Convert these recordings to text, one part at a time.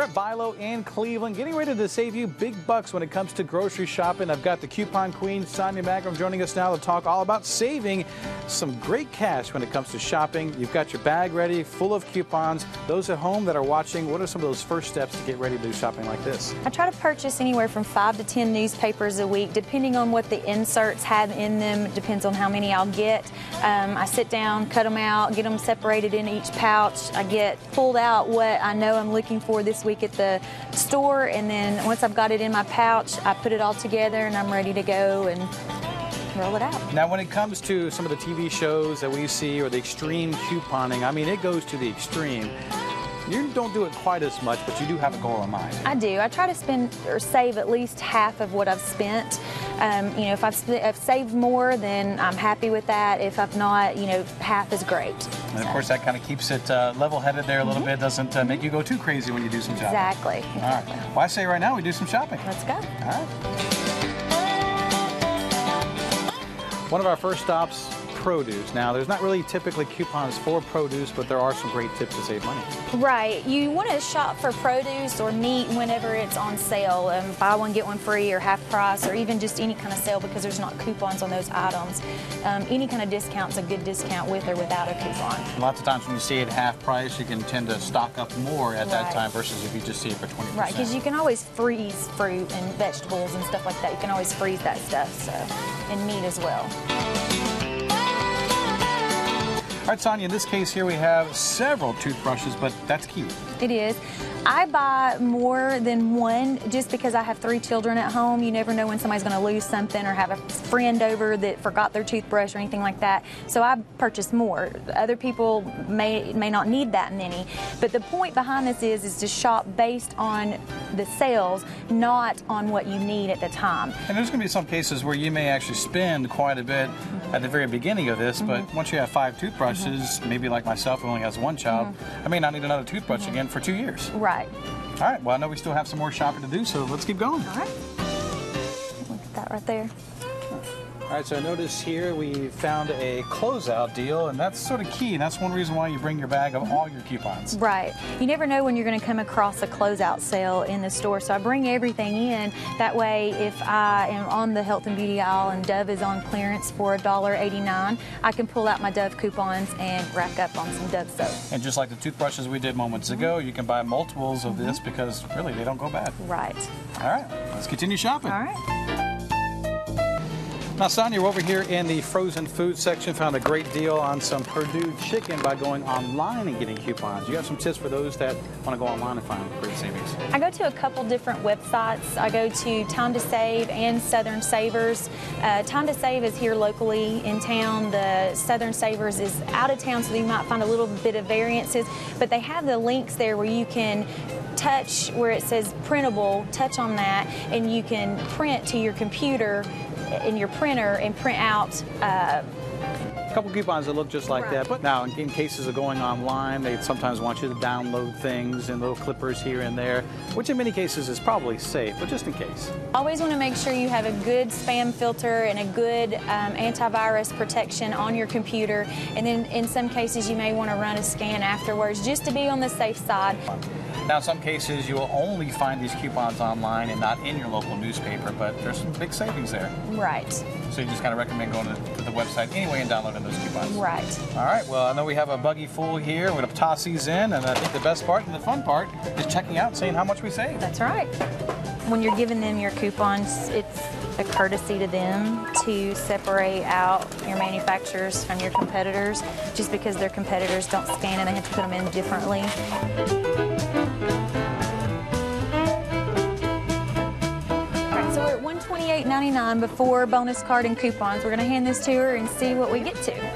We're at In Cleveland, getting ready to save you big bucks when it comes to grocery shopping. I've got the coupon queen, Sonya Mangrum, joining us now to talk all about saving some great cash when it comes to shopping. You've got your bag ready, full of coupons. Those at home that are watching, what are some of those first steps to get ready to do shopping like this? I try to purchase anywhere from five to 10 newspapers a week, depending on what the inserts have in them, depends on how many I'll get. Um, I sit down, cut them out, get them separated in each pouch. I get pulled out what I know I'm looking for this week at the store, and then once I've got it in my pouch, I put it all together and I'm ready to go and roll it out. Now, when it comes to some of the TV shows that we see or the extreme couponing, I mean, it goes to the extreme. You don't do it quite as much, but you do have a goal in mind. I do. I try to spend or save at least half of what I've spent. Um, you know, if I've, I've, saved more, then I'm happy with that. If I've not, you know, half is great. And of so. course, that kind of keeps it uh, level-headed there a little mm -hmm. bit. Doesn't uh, make you go too crazy when you do some shopping. Exactly. exactly. All right. Well, I say right now we do some shopping. Let's go. All right. One of our first stops produce. Now, there's not really typically coupons for produce, but there are some great tips to save money. Right. You want to shop for produce or meat whenever it's on sale. Um, buy one, get one free or half price or even just any kind of sale because there's not coupons on those items. Um, any kind of discount's a good discount with or without a coupon. Lots of times when you see it half price, you can tend to stock up more at right. that time versus if you just see it for 20%. Right, because you can always freeze fruit and vegetables and stuff like that. You can always freeze that stuff, so, and meat as well. All right, Sonya, in this case here we have several toothbrushes, but that's key. It is. I buy more than one just because I have three children at home. You never know when somebody's going to lose something or have a friend over that forgot their toothbrush or anything like that. So I purchase more. Other people may may not need that many. But the point behind this is is to shop based on the sales, not on what you need at the time. And there's going to be some cases where you may actually spend quite a bit at the very beginning of this, mm -hmm. but mm-hmm. once you have five toothbrushes, -hmm. maybe like myself who only has one child, mm -hmm. I may not need another toothbrush mm-hmm. again for two years. Right. All right, well, I know we still have some more shopping to do, so let's keep going. All right. Look at that right there. All right, so I notice here we found a closeout deal, and that's sort of key. And that's one reason why you bring your bag of all your coupons. Right. You never know when you're going to come across a closeout sale in the store, so I bring everything in. That way, if I am on the health and beauty aisle and Dove is on clearance for $1.89, I can pull out my Dove coupons and rack up on some Dove soap. And just like the toothbrushes we did moments mm-hmm. ago, you can buy multiples of this mm-hmm. because really they don't go bad. Right. All right, let's continue shopping. All right. Now, Sonya, over here in the frozen food section. Found a great deal on some Perdue chicken by going online and getting coupons. You have some tips for those that want to go online and find great savings? I go to a couple different websites. I go to Time to Save and Southern Savers. Uh, Time to Save is here locally in town. The Southern Savers is out of town, so you might find a little bit of variances. But they have the links there where you can touch where it says printable, touch on that, and you can print to your computer in your printer and print out uh, a couple coupons that look just like right. that. But now, in, in, cases of going online, they sometimes want you to download things and little clippers here and there, which in many cases is probably safe, but just in case. Always want to make sure you have a good spam filter and a good um, antivirus protection on your computer. And then in some cases, you may want to run a scan afterwards just to be on the safe side. Now, in some cases, you will only find these coupons online and not in your local newspaper, but there's some big savings there. Right. So you just kind of recommend going to, to, the website anyway and downloading those coupons. Right. All right. Well, I know we have a buggy full here. We're going to toss these in, and I think the best part and the fun part is checking out, seeing how much we save. That's right. When you're giving them your coupons, it's a courtesy to them to separate out your manufacturers from your competitors just because their competitors don't scan and they have to put them in differently. $28.99 before bonus card and coupons. We're going to hand this to her and see what we get to.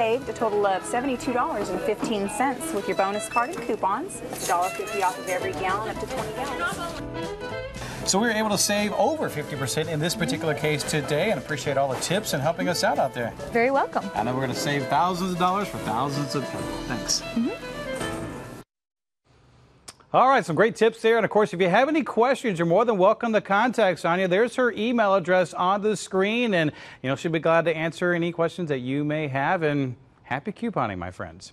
Saved a total of $72.15 with your bonus card and coupons. It's $1.50 off of every gallon up to 20 gallons. So we were able to save over 50% in this particular case today and appreciate all the tips and helping us out out there. Very welcome. I know we're going to save thousands of dollars for thousands of people. Thanks. Mm -hmm. All right, some great tips there. And of course, if you have any questions, you're more than welcome to contact Sonya. There's her email address on the screen, and you know she'll be glad to answer any questions that you may have. And happy couponing, my friends.